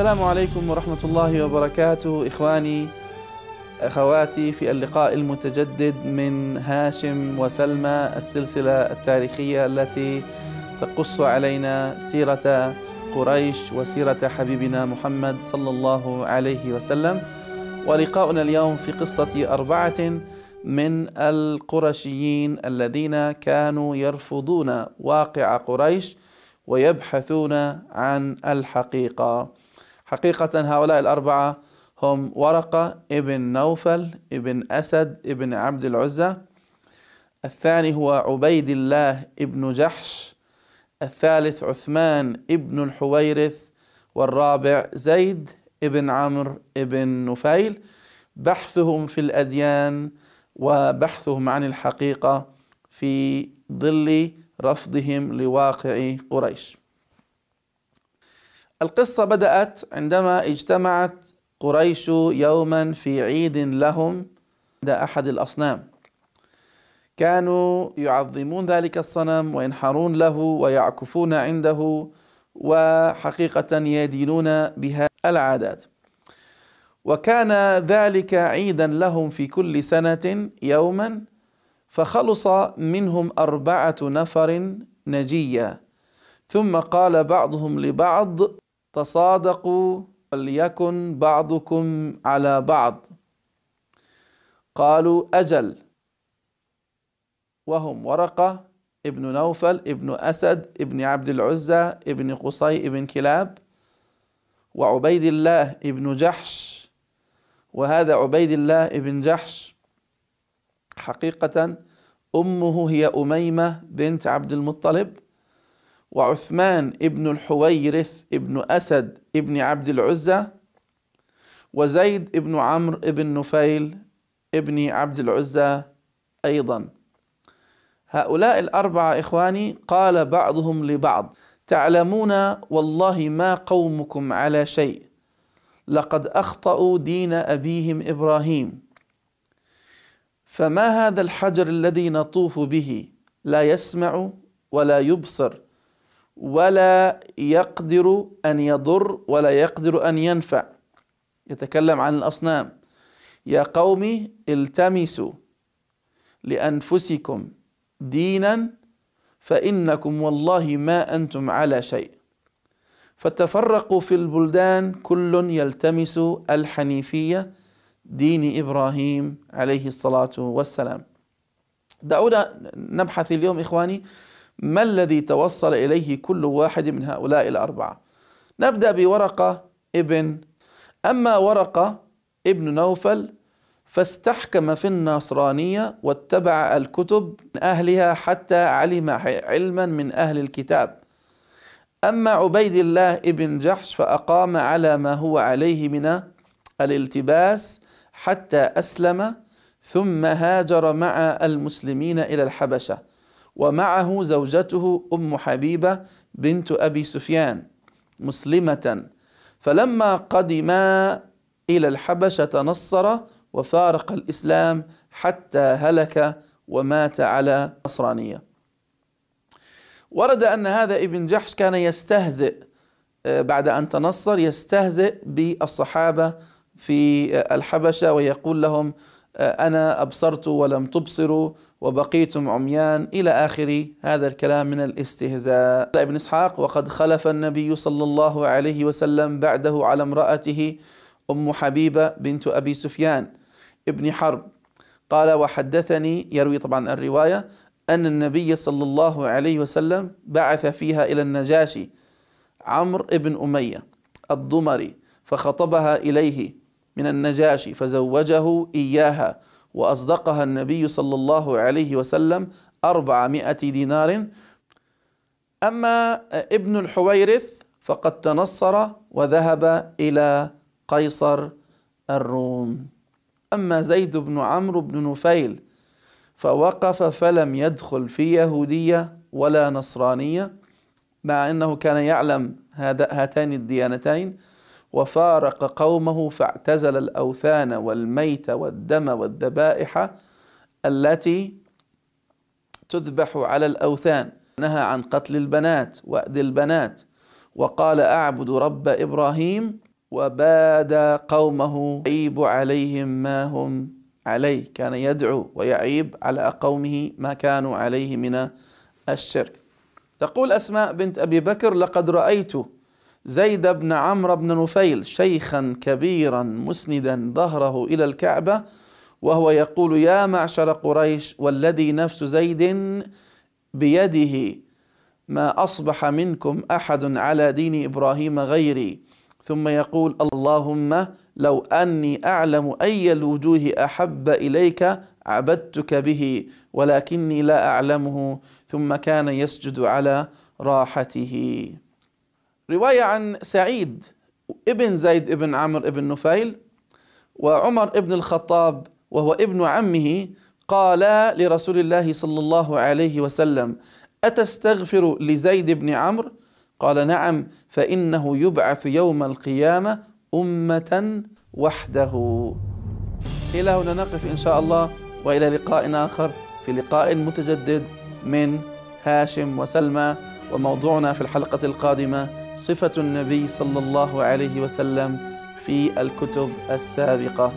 السلام عليكم ورحمة الله وبركاته إخواني أخواتي في اللقاء المتجدد من هاشم وسلمى السلسلة التاريخية التي تقص علينا سيرة قريش وسيرة حبيبنا محمد صلى الله عليه وسلم. ولقاؤنا اليوم في قصة أربعة من القرشيين الذين كانوا يرفضون واقع قريش ويبحثون عن الحقيقة. حقيقة هؤلاء الأربعة هم ورقة ابن نوفل ابن أسد ابن عبد العزة. الثاني هو عبيد الله ابن جحش. الثالث عثمان ابن الحويرث. والرابع زيد ابن عمرو ابن نفيل. بحثهم في الأديان وبحثهم عن الحقيقة في ظل رفضهم لواقع قريش. القصة بدأت عندما اجتمعت قريش يوما في عيد لهم عند أحد الأصنام. كانوا يعظمون ذلك الصنم وينحرون له ويعكفون عنده وحقيقة يدينون بها العادات. وكان ذلك عيدا لهم في كل سنة يوما فخلص منهم أربعة نفر نجيا. ثم قال بعضهم لبعض تصادقوا وليكن بعضكم على بعض. قالوا أجل. وهم ورقة ابن نوفل ابن أسد ابن عبد العزة ابن قصي ابن كلاب وعبيد الله ابن جحش. وهذا عبيد الله ابن جحش. حقيقة أمه هي أميمة بنت عبد المطلب. وعثمان ابن الحويرث ابن أسد ابن عبد العزة وزيد ابن عمرو ابن نفيل ابن عبد العزة أيضا. هؤلاء الأربعة إخواني قال بعضهم لبعض تعلمون والله ما قومكم على شيء لقد أخطأوا دين أبيهم إبراهيم. فما هذا الحجر الذي نطوف به؟ لا يسمع ولا يبصر. ولا يقدر أن يضر ولا يقدر أن ينفع. يتكلم عن الأصنام. يا قوم التمسوا لأنفسكم دينا فإنكم والله ما أنتم على شيء. فتفرقوا في البلدان كل يلتمس الحنيفية دين إبراهيم عليه الصلاة والسلام. دعونا نبحث اليوم إخواني ما الذي توصل إليه كل واحد من هؤلاء الأربعة؟ نبدأ بورقة ابن. أما ورقة ابن نوفل فاستحكم في النصرانية واتبع الكتب من أهلها حتى علم علما من أهل الكتاب. أما عبيد الله ابن جحش فأقام على ما هو عليه من الالتباس حتى أسلم ثم هاجر مع المسلمين إلى الحبشة. ومعه زوجته أم حبيبة بنت أبي سفيان مسلمة. فلما قدما إلى الحبشة تنصر وفارق الإسلام حتى هلك ومات على نصرانية. ورد أن هذا ابن جحش كان يستهزئ بعد أن تنصر يستهزئ بالصحابة في الحبشة ويقول لهم أنا أبصرت ولم تبصروا وبقيتم عميان إلى آخر هذا الكلام من الاستهزاء. ابن إسحاق وقد خلف النبي صلى الله عليه وسلم بعده على امرأته أم حبيبة بنت أبي سفيان ابن حرب. قال وحدثني يروي طبعا الرواية أن النبي صلى الله عليه وسلم بعث فيها إلى النجاشي عمرو بن أمية الضمري فخطبها إليه من النجاشي فزوجه إياها وأصدقها النبي صلى الله عليه وسلم أربعمائة دينار. أما ابن الحويرث فقد تنصر وذهب إلى قيصر الروم. أما زيد بن عمرو بن نفيل فوقف فلم يدخل في يهودية ولا نصرانية مع أنه كان يعلم هذا هاتين الديانتين. وفارق قومه فاعتزل الأوثان والميت والدم والذبائح التي تذبح على الأوثان. نهى عن قتل البنات وأد البنات وقال أعبد رب إبراهيم وباد قومه يعيب عليهم ما هم عليه. كان يدعو ويعيب على قومه ما كانوا عليه من الشرك. تقول أسماء بنت أبي بكر لقد رأيت زيد بن عمرو بن نفيل شيخا كبيرا مسندا ظهره إلى الكعبة وهو يقول يا معشر قريش والذي نفس زيد بيده ما أصبح منكم أحد على دين إبراهيم غيري. ثم يقول اللهم لو أني أعلم أي الوجوه أحب إليك عبدتك به ولكني لا أعلمه. ثم كان يسجد على راحته. رواية عن سعيد ابن زيد ابن عمرو ابن نفيل وعمر ابن الخطاب وهو ابن عمه قال لرسول الله صلى الله عليه وسلم أتستغفر لزيد بن عمرو؟ قال نعم فإنه يبعث يوم القيامة أمة وحده. إلى هنا نقف إن شاء الله وإلى لقاء آخر في لقاء متجدد من هاشم وسلمى وموضوعنا في الحلقة القادمة صفة النبي صلى الله عليه وسلم في الكتب السابقة.